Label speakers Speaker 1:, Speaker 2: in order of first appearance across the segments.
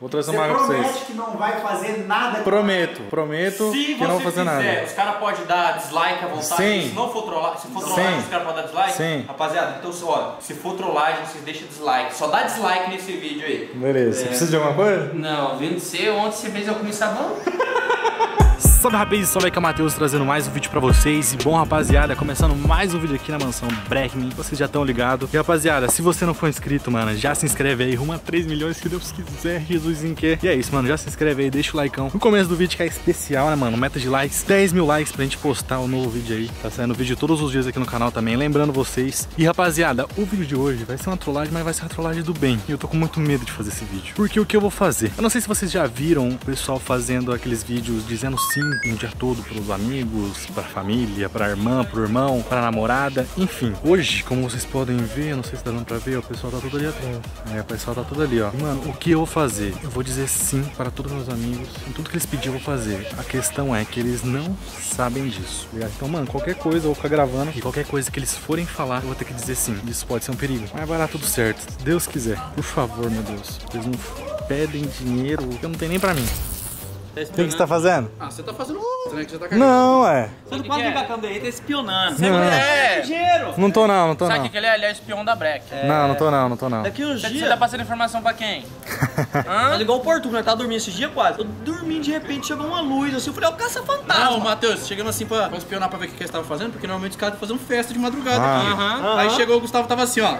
Speaker 1: Vou trazer
Speaker 2: Você
Speaker 1: uma água pra
Speaker 2: promete
Speaker 1: vocês.
Speaker 2: que não vai fazer nada com
Speaker 1: Prometo, prometo
Speaker 3: Se
Speaker 1: que
Speaker 3: você
Speaker 1: não vou fazer
Speaker 3: fizer,
Speaker 1: nada.
Speaker 3: os caras podem dar dislike à vontade.
Speaker 1: Sim.
Speaker 3: Se não for trollar, se for trollagem, os caras podem dar dislike.
Speaker 1: Sim.
Speaker 3: Rapaziada, então ó, se for trollagem, vocês deixam dislike. Só dá dislike nesse vídeo aí.
Speaker 1: Beleza. Você precisa de alguma coisa?
Speaker 3: Não, vendo você, ontem você fez eu comer sabão.
Speaker 1: Salve rapazes, salve aí que é o Matheus trazendo mais um vídeo pra vocês. E bom rapaziada, começando mais um vídeo aqui na mansão Breckman. Vocês já estão ligados. E rapaziada, se você não for inscrito, mano, já se inscreve aí. Rumo a 3 milhões, se Deus quiser, Jesusinho quer E é isso, mano, já se inscreve aí, deixa o likeão. No começo do vídeo que é especial, né, mano, meta de likes 10 mil likes pra gente postar o novo vídeo aí. Tá saindo vídeo todos os dias aqui no canal também, lembrando vocês. E rapaziada, o vídeo de hoje vai ser uma trollagem, mas vai ser uma trollagem do bem. E eu tô com muito medo de fazer esse vídeo. Porque o que eu vou fazer? Eu não sei se vocês já viram o pessoal fazendo aqueles vídeos dizendo sim um dia todo pros amigos, pra família, pra irmã, pro irmão, pra namorada, enfim. Hoje, como vocês podem ver, não sei se tá dando pra ver, o pessoal tá tudo ali atrás. É, o pessoal tá tudo ali, ó. Mano, o que eu vou fazer? Eu vou dizer sim para todos meus amigos, tudo que eles pedirem eu vou fazer. A questão é que eles não sabem disso, tá ligado? Então, mano, qualquer coisa eu vou ficar gravando e qualquer coisa que eles forem falar, eu vou ter que dizer sim. Isso pode ser um perigo, mas vai dar tudo certo. Se Deus quiser. Por favor, meu Deus. Eles não pedem dinheiro que não tenho nem pra mim. O que, que você tá fazendo?
Speaker 4: Ah, você tá fazendo né? Que você tá cagando.
Speaker 1: Não, é.
Speaker 5: Você não pode ligar a câmera aí, tá espionando.
Speaker 1: Não,
Speaker 3: É.
Speaker 5: Dinheiro!
Speaker 1: não tô não, não tô
Speaker 3: Sabe
Speaker 1: não.
Speaker 3: que ele é, ele é espião da Breck.
Speaker 1: Não, não tô não, não tô não.
Speaker 5: Daqui uns
Speaker 3: Você, você
Speaker 5: dias.
Speaker 3: tá passando informação pra quem?
Speaker 5: Tá igual o Porto, né? Tava dormindo esses dias quase. Eu dormi de repente chegou uma luz assim. Eu falei, é o caça-fantasma.
Speaker 4: Não, Matheus, chegando assim pra, pra espionar pra ver o que que eles estavam fazendo, porque normalmente os caras estão fazendo festa de madrugada
Speaker 1: Ah.
Speaker 4: aqui.
Speaker 5: Aham.
Speaker 4: Aí chegou o Gustavo tava assim, ó.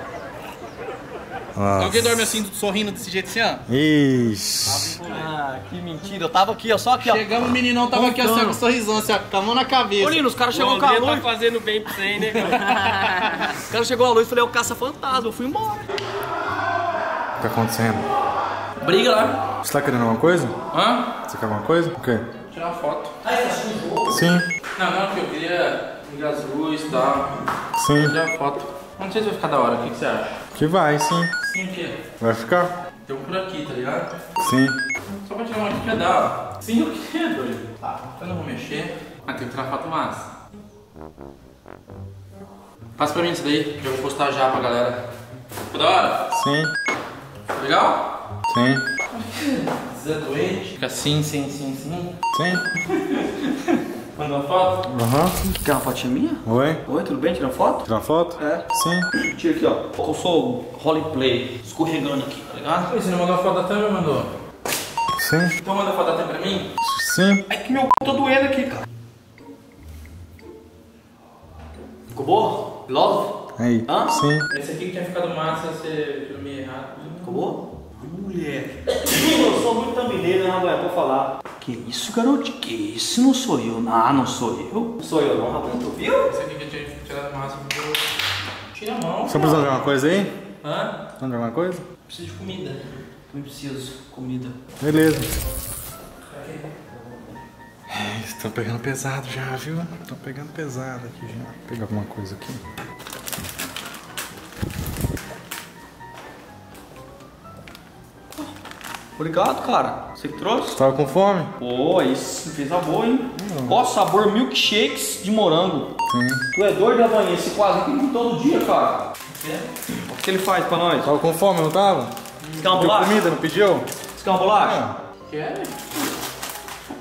Speaker 1: Nossa.
Speaker 4: Alguém dorme assim, sorrindo desse jeito assim, ó.
Speaker 1: Ixi.
Speaker 5: Ah, que mentira. Eu tava aqui, ó, só aqui, ó.
Speaker 4: Chegamos, o meninão tava aqui assim, ó, com um sorrisão, assim, ó, com a mão na cabeça.
Speaker 5: Ô, Lino, os caras chegou com a luz.
Speaker 3: fazendo bem pra você, hein, né?
Speaker 5: Os caras chegou a luz, eu falei, é o caça-fantasma. Eu fui embora.
Speaker 1: O que tá acontecendo?
Speaker 3: Briga lá.
Speaker 1: Você tá querendo alguma coisa?
Speaker 3: Hã?
Speaker 1: Você quer alguma coisa? O quê?
Speaker 3: Tirar uma foto.
Speaker 1: Sim,
Speaker 3: Não, não, porque eu queria ligar as luzes e tal.
Speaker 1: sim.
Speaker 3: Tirar uma foto. Não sei se vai ficar da hora, o que, que você acha?
Speaker 1: Que vai, sim.
Speaker 3: Sim, o quê?
Speaker 1: Vai ficar?
Speaker 3: Tem um por aqui, tá ligado?
Speaker 1: Sim.
Speaker 3: Só pra tirar uma aqui que é da hora. Sim, o quê, doido? Tá, eu não vou mexer. Mas tem que tirar foto massa. Passa pra mim isso daí, que eu vou postar já pra galera. Ficou da hora?
Speaker 1: Sim.
Speaker 3: Legal?
Speaker 1: Sim.
Speaker 3: Zé doente. Fica assim, sim, sim, sim.
Speaker 1: Sim.
Speaker 3: Manda uma foto.
Speaker 1: Aham.
Speaker 5: Quer uma fotinha minha?
Speaker 1: Oi?
Speaker 5: Oi, tudo bem? Tirando foto?
Speaker 1: Tirar uma foto?
Speaker 5: É.
Speaker 1: Sim.
Speaker 5: Tira aqui, ó. Eu sou roleplay, escorregando aqui, tá ligado?
Speaker 3: Oi, você não mandou a foto da Tânia, mandou?
Speaker 1: Sim.
Speaker 3: Então manda a foto Tânia pra mim.
Speaker 1: Sim.
Speaker 5: É que meu c... tá doendo aqui, cara. Ficou boa? Love?
Speaker 1: Aí.
Speaker 5: Hã?
Speaker 1: Sim.
Speaker 3: Esse aqui que tinha ficado massa, você tirou meio errado.
Speaker 5: Ficou boa? Mulher. Eu sou muito thumbnail, né, rapaz? Pra falar. Que isso, garoto? Que isso? Não sou eu. Ah, não sou eu. Não sou eu, não, rapaz. Tu viu?
Speaker 3: Esse aqui que eu tinha tirado massa, eu... Tira a mão.
Speaker 1: Você precisando de alguma coisa aí?
Speaker 3: Hã?
Speaker 1: Precisando de alguma coisa?
Speaker 3: Preciso de comida.
Speaker 5: Não preciso. Comida.
Speaker 1: Beleza. É, estão pegando pesado já, viu? Estão pegando pesado aqui já. Vou pegar alguma coisa aqui.
Speaker 5: Obrigado, cara. Você que trouxe?
Speaker 1: Você tava com fome?
Speaker 5: Pô, isso fez a boa, hein? Ó, sabor milkshakes de morango.
Speaker 1: Sim.
Speaker 5: Tu é doido, Havainha? Esse quase aqui todo dia, cara. O que ele faz pra nós?
Speaker 1: Tava com fome, não tava?
Speaker 5: Você quer uma
Speaker 1: Pediu
Speaker 5: bolacha?
Speaker 1: comida, não pediu?
Speaker 5: Você quer uma bolacha?
Speaker 1: Ah,
Speaker 3: Quer?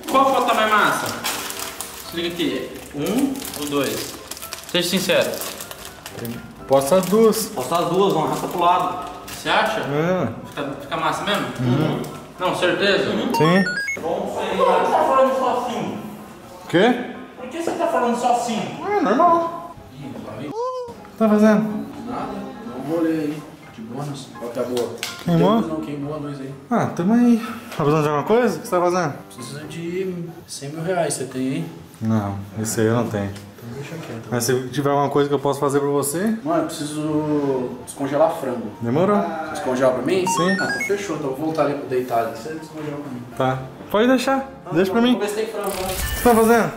Speaker 3: Qual foto tá mais massa? Se liga aqui. Um ou dois? Seja sincero.
Speaker 1: posta as duas.
Speaker 5: Postar as duas, vamos arrasta pro lado.
Speaker 3: Você acha?
Speaker 1: É.
Speaker 3: Fica, fica massa mesmo? Não, certeza?
Speaker 1: Sim.
Speaker 3: Por que você tá falando só assim?
Speaker 1: O quê?
Speaker 3: Por que você tá falando só assim?
Speaker 1: Ah, normal. O que tá fazendo?
Speaker 4: Nada, dá um rolê aí. De bônus. Qual que é a boa?
Speaker 1: Queimou?
Speaker 4: Não, queimou a luz aí.
Speaker 1: Ah, tamo aí. Tá precisando de alguma coisa? O que você tá fazendo?
Speaker 4: Precisa de 100 mil reais, você tem aí?
Speaker 1: Não, esse aí eu não tenho.
Speaker 4: Então deixa quieto.
Speaker 1: Mas se tiver alguma coisa que eu posso fazer pra você,
Speaker 4: Mano, eu preciso descongelar frango.
Speaker 1: demorou?
Speaker 4: Você descongela pra mim?
Speaker 1: Sim.
Speaker 4: Ah, então fechou. Então eu vou voltar ali pro deitado. Você descongela pra mim.
Speaker 1: Tá. Pode deixar. Deixa pra mim.
Speaker 4: Vamos ver se tem frango, né?
Speaker 1: O que você tá fazendo?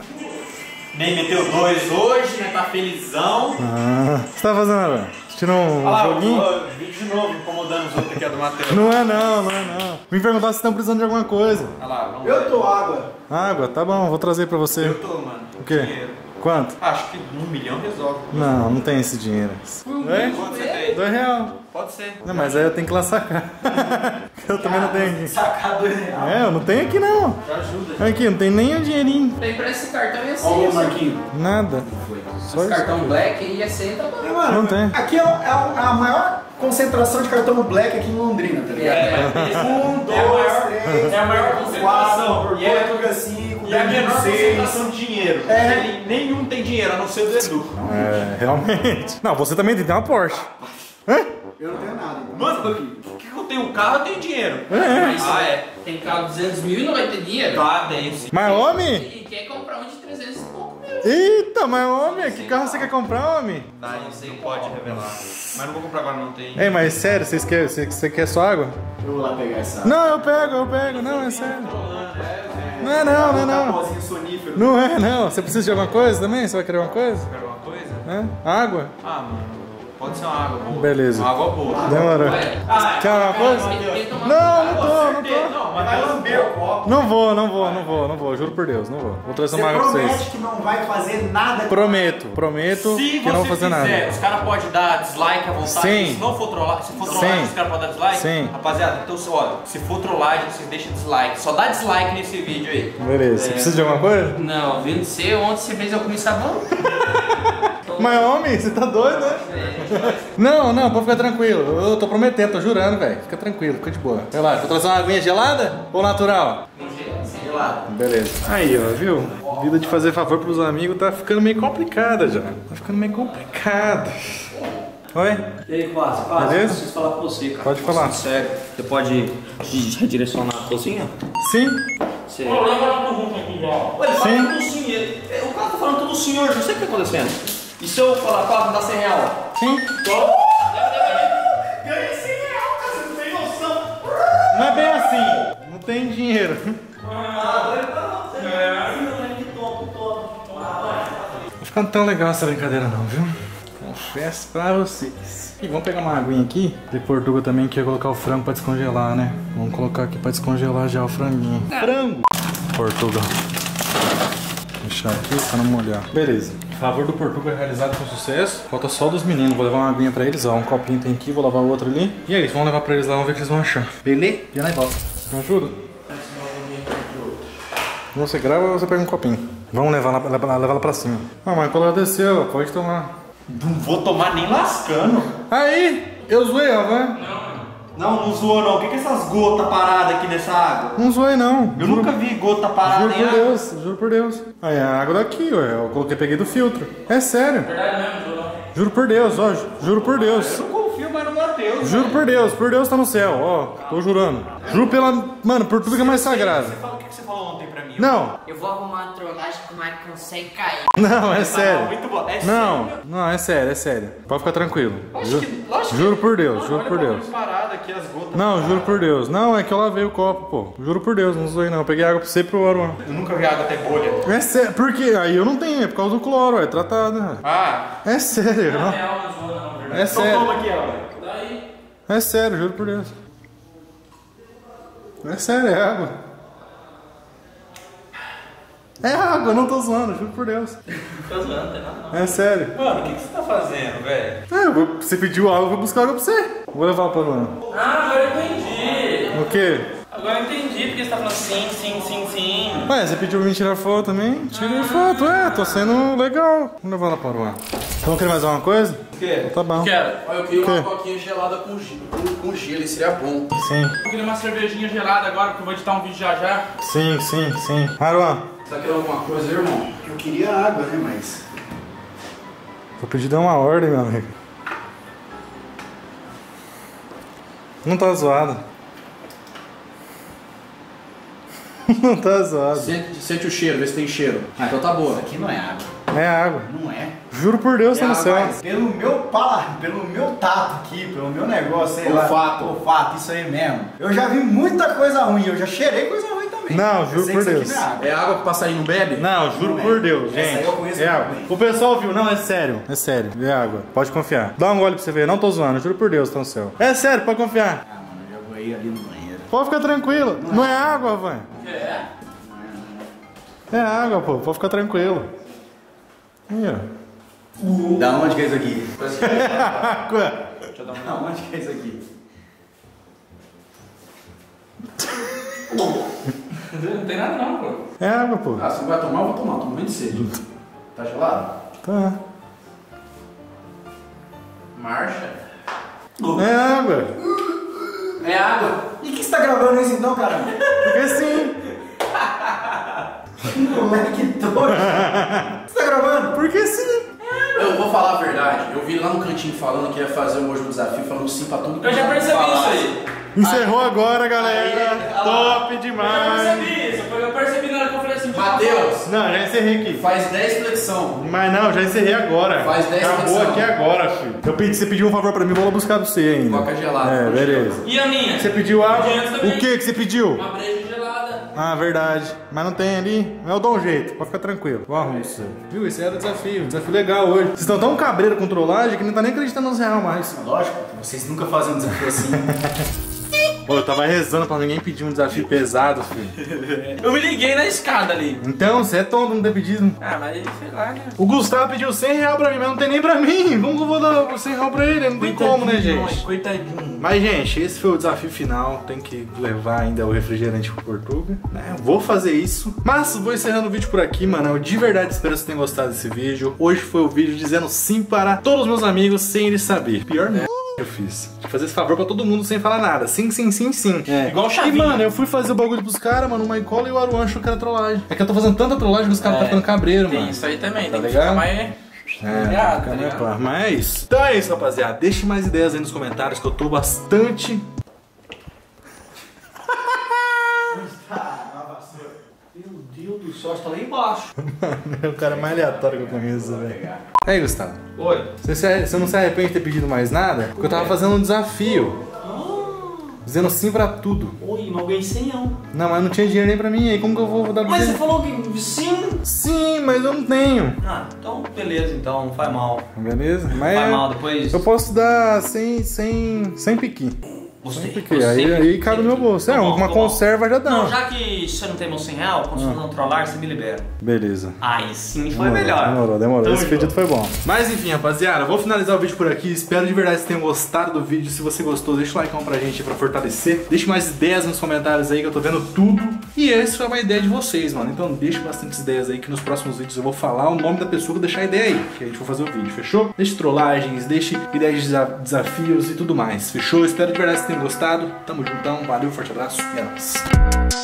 Speaker 2: Nem meteu dois hoje, né? Tá felizão.
Speaker 1: Ah, o que você tá fazendo, Alan? Assistindo um
Speaker 2: Olha lá,
Speaker 1: joguinho?
Speaker 2: vídeo de novo, incomodando os outros aqui, do Matheus.
Speaker 1: Não é não, não é não. Me perguntar se estão precisando de alguma coisa.
Speaker 2: Olha lá, vamos
Speaker 6: Eu tô água.
Speaker 1: Água, tá bom, vou trazer pra você.
Speaker 2: Eu tô, mano.
Speaker 1: O quê?
Speaker 2: Dinheiro.
Speaker 1: Quanto?
Speaker 5: Acho que um milhão resolve.
Speaker 1: Não, não tem esse dinheiro. Oi?
Speaker 5: Quanto você tem?
Speaker 1: Dois real.
Speaker 5: Pode ser.
Speaker 1: Não, mas aí eu tenho que ir lá sacar. eu também não tenho aqui.
Speaker 2: Sacar dois reais.
Speaker 1: É, eu não tenho aqui não.
Speaker 5: ajuda.
Speaker 1: Aqui, não tem nem o dinheirinho.
Speaker 3: Tem pra esse cartão e assim.
Speaker 2: Ô, Marquinhos.
Speaker 1: Nada.
Speaker 3: Esse cartão black e bom.
Speaker 2: Mano,
Speaker 1: Não tem.
Speaker 2: Aqui é, o- é o- é a maior concentração de cartão black aqui em Londrina, tá ligado? Um,
Speaker 5: É a maior-
Speaker 2: dois, três,
Speaker 5: é a maior concentração.
Speaker 2: quatro,
Speaker 5: E é- E a menor
Speaker 2: seis.
Speaker 5: concentração de dinheiro.
Speaker 2: É.
Speaker 5: Ele- nenhum tem dinheiro, a não ser o do Edu.
Speaker 1: É, realmente. Não, você também tem uma Porsche.
Speaker 2: Eu não tenho nada. então.
Speaker 5: Mano, por que que eu tenho um carro eu tenho dinheiro?
Speaker 3: Mas
Speaker 5: Ah, é.
Speaker 3: tem carro de 200 mil e não vai ter dinheiro.
Speaker 5: Tá, tem sim.
Speaker 1: Mas homem?
Speaker 3: E quer comprar um de 300 e pouco mil.
Speaker 1: Eita, mas homem, que carro você quer comprar, homem?
Speaker 5: Tá, isso não pode revelar. Mas não vou comprar agora, não tem.
Speaker 1: Ei, mas sério, vocês querem, você, você quer só água?
Speaker 2: Eu vou lá pegar essa.
Speaker 1: Não, eu pego, eu pego. Não, é sério. Não é não, não é não.
Speaker 2: Pozinho sonífero.
Speaker 1: Não é não. Você precisa de alguma coisa também? Você vai querer alguma coisa?
Speaker 5: Quer alguma coisa?
Speaker 1: Hã? Água?
Speaker 5: Ah, mano. Pode ser uma água boa.
Speaker 1: Beleza.
Speaker 5: Uma água boa.
Speaker 1: Demorou.
Speaker 5: Ah,
Speaker 1: Quer alguma coisa? Não, não tô, não tô.
Speaker 5: Não, mas vai lamber o copo.
Speaker 1: Não vou, não vou, não vou, não vou. Juro por Deus, não vou. Vou trazer uma água pra
Speaker 2: promete
Speaker 1: vocês.
Speaker 2: que não vai fazer nada
Speaker 1: Prometo, prometo
Speaker 5: Se
Speaker 1: que não vou
Speaker 5: você
Speaker 1: fazer
Speaker 5: fizer,
Speaker 1: nada.
Speaker 5: os caras podem dar dislike à vontade.
Speaker 1: Sim.
Speaker 5: Se não for trollar, se for trollagem, os caras podem dar dislike.
Speaker 1: Sim.
Speaker 5: Rapaziada, então olha, se for trollagem, vocês deixam dislike. Só dá dislike nesse vídeo aí.
Speaker 1: Beleza. Você precisa de alguma coisa?
Speaker 3: Não, vindo você, ontem você fez eu comer sabão.
Speaker 1: Mas homem, você tá doido, né? Não, não, pode ficar tranquilo. Eu tô prometendo, tô jurando, velho. Fica tranquilo, fica de boa. Relaxa, vou trazer uma aguinha gelada ou natural?
Speaker 5: Gelado.
Speaker 1: Beleza. Aí, ó, viu? Vida de fazer favor pros amigos tá ficando meio complicada já. Tá ficando meio complicado. Oi?
Speaker 2: E aí, quase, quase.
Speaker 1: Beleza?
Speaker 2: Preciso falar com você, cara.
Speaker 1: Pode falar.
Speaker 2: Sério. Você pode redirecionar a cozinha?
Speaker 1: Sim?
Speaker 2: Você...
Speaker 3: Sim.
Speaker 2: Ele fala tudo sim. ele- O cara tá falando tudo hoje, não sei o que tá acontecendo. E se eu falar, quase, me dá 100 real?
Speaker 1: Sim.
Speaker 2: Ganhei 100 real, cara, você não tem noção.
Speaker 1: Não é bem assim. Não tem dinheiro. Não ficando tão legal essa brincadeira não, viu? Confesso pra vocês. E vamos pegar uma aguinha aqui. De Portugal também que ia colocar o frango pra descongelar, né? Vamos colocar aqui pra descongelar já o franguinho. Frango! Portugal. Deixar aqui pra não molhar. Beleza. Favor do Portugal é realizado com sucesso. Falta só dos meninos. Vou levar uma aguinha pra eles. Ó, um copinho tem aqui, vou lavar o outro ali. E é isso, vamos levar pra eles lá, vamos ver o que eles vão achar. Beleza? Já nós volta. Me ajuda? Você grava ou você pega um copinho? Vamos levar lá, levar, lá pra cima. Ah, mas quando ela desceu, pode tomar.
Speaker 5: Não vou tomar nem lascando.
Speaker 1: Aí, eu zoei, ó, vai.
Speaker 5: Não, não zoou não. O que que é essas gotas paradas aqui nessa água?
Speaker 1: Não zoei, não.
Speaker 5: Eu nunca vi gota parada
Speaker 1: Juro
Speaker 5: em
Speaker 1: por
Speaker 5: água.
Speaker 1: Deus, juro por Deus. Aí a água daqui, ué. Eu coloquei, peguei do filtro. É sério. Juro por Deus, ó. ju- Juro por Deus.
Speaker 5: Eu confio mais no Matheus.
Speaker 1: Juro por Deus, por Deus tá no céu, ó. Tô jurando. Juro pela. Mano, por tudo que é mais sagrado.
Speaker 5: Você fala o que que você falou ontem pra mim?
Speaker 1: Não,
Speaker 6: Eu vou arrumar uma trollagem que o Mike consegue cair.
Speaker 1: não, é sério.
Speaker 5: muito bom. É
Speaker 1: Não,
Speaker 5: sério?
Speaker 1: não, é sério, é sério. Pode ficar tranquilo. Ju-
Speaker 5: que- lógico
Speaker 1: Juro por Deus, juro por Deus.
Speaker 5: Aqui, as gotas.
Speaker 1: Não, juro por Deus. Não, é que eu lavei o copo, pô. Juro por Deus, não zoei não. Eu peguei água pra você e pro Aruan.
Speaker 5: Eu nunca vi água até bolha.
Speaker 1: É sério, por quê? Aí eu não tenho, é por causa do cloro, é tratado. né?
Speaker 5: Ah,
Speaker 1: É sério, não. É
Speaker 5: então
Speaker 1: sério.
Speaker 5: toma aqui, ó.
Speaker 1: É sério, juro por Deus. É sério, é água. É água, eu não tô zoando, juro por Deus.
Speaker 5: Tá zoando, nada não.
Speaker 1: É sério.
Speaker 5: Mano, o que, que você tá fazendo, velho?
Speaker 1: É, você pediu água, eu vou buscar água pra você. Vou levar pra Luana.
Speaker 3: Ah, agora eu entendi.
Speaker 1: O quê?
Speaker 3: Agora eu entendi porque você tá falando sim, sim, sim, sim.
Speaker 1: Ué, você pediu pra mim tirar foto também? Tirei foto, é, tô sendo legal. Vamos levar ela pra Luana. Então, quer mais alguma coisa?
Speaker 5: O quê?
Speaker 1: Tá bom.
Speaker 3: Quero.
Speaker 7: Olha, eu queria
Speaker 1: Quê?
Speaker 7: uma coquinha gelada com, ge- com, com gelo, isso seria bom.
Speaker 1: Sim,
Speaker 3: Eu queria uma cervejinha gelada agora, porque eu vou editar um vídeo já já.
Speaker 1: sim, sim, sim. Aruan,
Speaker 7: Tá querendo alguma coisa, aí, irmão?
Speaker 2: Eu queria água, né, mas...
Speaker 1: vou pedir dar uma ordem, meu amigo. Não tá zoado. Não tá zoado.
Speaker 7: Sente, sente o cheiro, vê se tem cheiro. Ah, então tá boa.
Speaker 2: Aqui não é água.
Speaker 1: É água.
Speaker 2: Não é.
Speaker 1: Juro por Deus, tá no céu.
Speaker 2: Pelo meu paladar, pelo meu tato aqui, pelo meu negócio, sei
Speaker 7: Olfato.
Speaker 2: lá. Olfato, isso aí mesmo. Eu já vi muita coisa ruim, eu já cheirei coisa ruim também.
Speaker 1: Não,
Speaker 2: Eu
Speaker 1: juro por Deus.
Speaker 2: não é água.
Speaker 7: É água que o passarinho não bebe?
Speaker 1: Não, juro
Speaker 2: Não
Speaker 1: por
Speaker 2: é.
Speaker 1: Deus,
Speaker 2: aí
Speaker 1: gente.
Speaker 2: eu
Speaker 1: é água. O pessoal viu, não, é sério. É sério, é água. Pode confiar. Dá um gole pra você ver, não tô zoando, juro por Deus, tá no céu. É sério, pode confiar.
Speaker 2: Ah, mano, eu já vou ir ali no banheiro.
Speaker 1: Pode ficar tranquilo. Não é água, vai. É? É água, pô, pode ficar tranquilo. Aí, ó.
Speaker 5: Da onde que é isso aqui?
Speaker 1: Ué,
Speaker 5: Da onde que é isso aqui?
Speaker 3: Não tem nada não, pô.
Speaker 1: É água, pô.
Speaker 5: Ah, você não vai tomar, eu vou tomar. Tô muito de sede. Tá gelado?
Speaker 1: Tá.
Speaker 3: Marcha.
Speaker 1: É água.
Speaker 3: É água.
Speaker 5: E que você tá gravando isso então, caramba?
Speaker 1: Porque sim.
Speaker 5: Moleque doido. Você tá gravando?
Speaker 1: Porque sim.
Speaker 2: Eu vou falar a verdade. Eu vi lá no cantinho falando que ia fazer hoje um desafio, falando sim pra tudo que
Speaker 3: Eu já percebi isso aí.
Speaker 1: Encerrou agora, galera.
Speaker 2: Aí,
Speaker 1: Top
Speaker 3: Eu
Speaker 1: demais.
Speaker 3: percebi isso. Eu percebi na hora que eu falei assim. tipo,
Speaker 2: Matheus,
Speaker 1: Não, já encerrei aqui.
Speaker 2: faz 10 flexão.
Speaker 1: Mas não, já encerrei agora.
Speaker 2: Faz 10
Speaker 1: Acabou
Speaker 2: flexão.
Speaker 1: aqui agora, filho. Eu pedi, você pediu um favor pra mim, vou lá buscar pra você ainda.
Speaker 2: Coca gelada,
Speaker 1: É, beleza.
Speaker 3: E a minha?
Speaker 1: Você pediu água? O que que você pediu?
Speaker 3: Uma breja gelada.
Speaker 1: Ah, verdade. Mas não tem ali. Mas eu dou um jeito, pode ficar tranquilo. Eu arrumo isso aí. Viu? Esse era o desafio. Desafio legal hoje. Vocês estão tão cabreiro com trollagem que não tá nem acreditando nos real mais.
Speaker 5: Lógico, vocês nunca fazem um desafio assim.
Speaker 1: Pô, eu tava rezando pra ninguém pedir um desafio pesado, filho.
Speaker 3: Eu me liguei na escada ali.
Speaker 1: Então, você é tonto não ter pedido.
Speaker 3: Ah, mas sei lá, né?
Speaker 1: O Gustavo pediu 100 reais pra mim, mas não tem nem pra mim. Como que eu vou dar 100 reais pra ele? Não tem como, né, gente?
Speaker 3: Coitadinho.
Speaker 1: Mas, gente, esse foi o desafio final. Tem que levar ainda o refrigerante pro Portuga. Né? Vou fazer isso. Mas vou encerrando o vídeo por aqui, mano. Eu de verdade espero que vocês tenham gostado desse vídeo. Hoje foi o vídeo dizendo sim para todos os meus amigos sem eles saber. Pior não. Eu fiz. Fazer esse favor pra todo mundo sem falar nada. Sim, sim, sim, sim. É.
Speaker 3: Igual o
Speaker 1: E,
Speaker 3: Chavinho.
Speaker 1: mano, eu fui fazer o bagulho pros caras, mano. O Maicola e o Aruan achou que era trollagem. É que eu tô fazendo tanta trollagem que os caras
Speaker 3: É.
Speaker 1: tá ficando cabreiro,
Speaker 3: Tem
Speaker 1: mano.
Speaker 3: isso aí também.
Speaker 1: Tá
Speaker 3: tem que
Speaker 1: ligado?
Speaker 3: ficar mais...
Speaker 1: É,
Speaker 3: Ligado, tá ligado?
Speaker 1: Mas é isso. Então é isso, rapaziada. Deixe mais ideias aí nos comentários que eu tô bastante.
Speaker 5: Meu Deus do embaixo.
Speaker 1: É o cara mais aleatório que eu conheço, velho. Aí, Gustavo.
Speaker 3: Oi.
Speaker 1: Você, se- você não se arrepende de ter pedido mais nada? Porque eu tava fazendo um desafio. Dizendo sim pra tudo.
Speaker 5: Oi, não ganhei 100 não.
Speaker 1: Não, mas não tinha dinheiro nem pra mim. Aí como que eu vou dar pra
Speaker 5: Mas
Speaker 1: você?
Speaker 5: falou que sim.
Speaker 1: Sim, mas eu não tenho.
Speaker 5: Ah, então beleza, então, não faz mal.
Speaker 1: Beleza? Mas
Speaker 5: Faz
Speaker 1: é-
Speaker 5: mal depois.
Speaker 1: eu posso dar sem, sem, sem piqui.
Speaker 5: Gostei.
Speaker 1: Sem piqui. Aí, aí cai no meu bolso. É,
Speaker 5: bom,
Speaker 1: uma
Speaker 5: tá bom.
Speaker 1: conserva já dá.
Speaker 5: Não, já que você não tem meu 100 real, quando você não trollar, você me libera.
Speaker 1: Beleza.
Speaker 5: Aí sim foi
Speaker 1: Demorou,
Speaker 5: melhor.
Speaker 1: Demorou, demorou.
Speaker 5: Tamo
Speaker 1: Esse
Speaker 5: junto.
Speaker 1: pedido foi bom. Mas enfim, rapaziada, vou finalizar o vídeo por aqui. Espero de verdade que vocês tenham gostado do vídeo. Se você gostou, deixa o like pra gente pra fortalecer. Deixe mais ideias nos comentários aí que eu tô vendo tudo. E essa foi uma ideia de vocês, mano. Então deixe bastante ideias aí que nos próximos vídeos eu vou falar o nome da pessoa que deixar a ideia aí. Que a gente vai fazer o vídeo, fechou? Deixe trollagens, deixe ideias de desa- desafios e tudo mais. Fechou? Espero de verdade que vocês tenham gostado. Tamo juntão, valeu, forte abraço e é nóis.